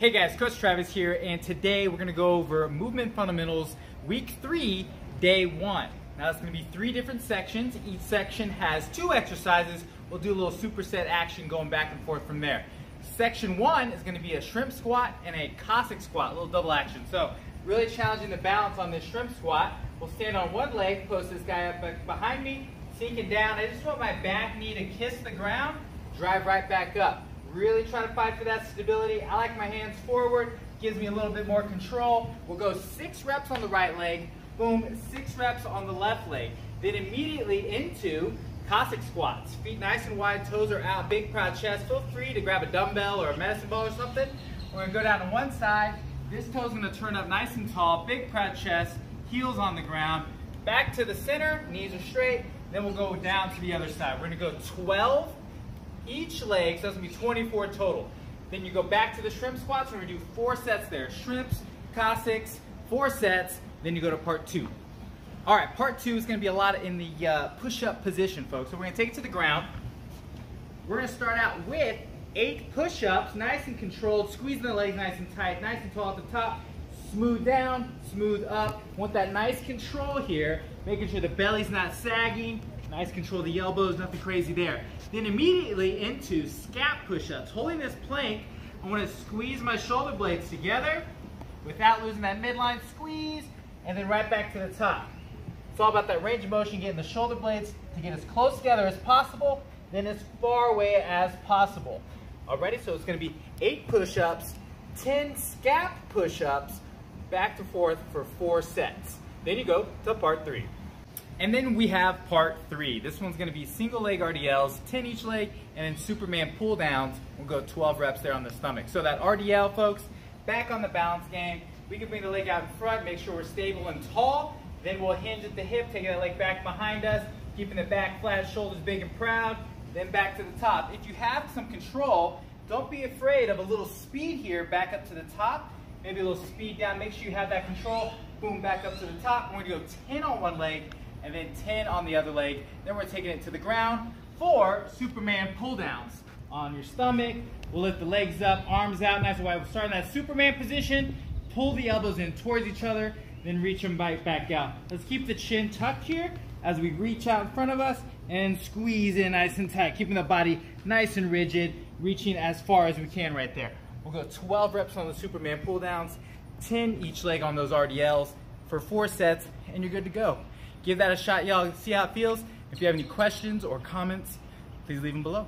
Hey guys, Coach Travis here, and today we're gonna go over movement fundamentals week three, day one. Now it's gonna be three different sections. Each section has two exercises. We'll do a little superset action going back and forth from there. Section one is gonna be a shrimp squat and a Cossack squat, a little double action. So really challenging the balance on this shrimp squat. We'll stand on one leg, post this guy up behind me, sinking down. I just want my back knee to kiss the ground, drive right back up. Really try to fight for that stability. I like my hands forward, gives me a little bit more control. We'll go six reps on the right leg, boom, six reps on the left leg. Then immediately into Cossack squats. Feet nice and wide, toes are out, big proud chest. Feel free to grab a dumbbell or a medicine ball or something. We're gonna go down to one side. This toe's gonna turn up nice and tall, big proud chest, heels on the ground. Back to the center, knees are straight. Then we'll go down to the other side. We're gonna go 12 each leg, so that's gonna be 24 total. Then you go back to the shrimp squats, we're gonna do four sets there. Shrimps, Cossacks, four sets, then you go to part two. All right, part two is gonna be a lot in the uh, push-up position, folks. So we're gonna take it to the ground. We're gonna start out with eight push-ups, nice and controlled, squeezing the legs nice and tight, nice and tall at the top, smooth down, smooth up. Want that nice control here, making sure the belly's not sagging, nice control of the elbows, nothing crazy there. Then immediately into scap push-ups. Holding this plank, I wanna squeeze my shoulder blades together without losing that midline squeeze, and then right back to the top. It's all about that range of motion, getting the shoulder blades to get as close together as possible, then as far away as possible. Alrighty, so it's gonna be eight push-ups, 10 scap push-ups, back to forth for four sets. Then you go to part three. And then we have part three. This one's gonna be single leg RDLs, 10 each leg, and then Superman pull downs. We'll go 12 reps there on the stomach. So that RDL, folks, back on the balance game. We can bring the leg out in front, make sure we're stable and tall. Then we'll hinge at the hip, taking that leg back behind us, keeping the back flat, shoulders big and proud, then back to the top. If you have some control, don't be afraid of a little speed here back up to the top, maybe a little speed down, make sure you have that control, boom, back up to the top. We're gonna go 10 on one leg, and then 10 on the other leg. Then we're taking it to the ground for Superman pull downs. On your stomach, we'll lift the legs up, arms out, nice and wide. We'll start in that Superman position, pull the elbows in towards each other, then reach them back, back out. Let's keep the chin tucked here as we reach out in front of us and squeeze in nice and tight, keeping the body nice and rigid, reaching as far as we can right there. We'll go 12 reps on the Superman pull downs, 10 each leg on those RDLs for four sets, and you're good to go. Give that a shot, y'all. See how it feels. If you have any questions or comments, please leave them below.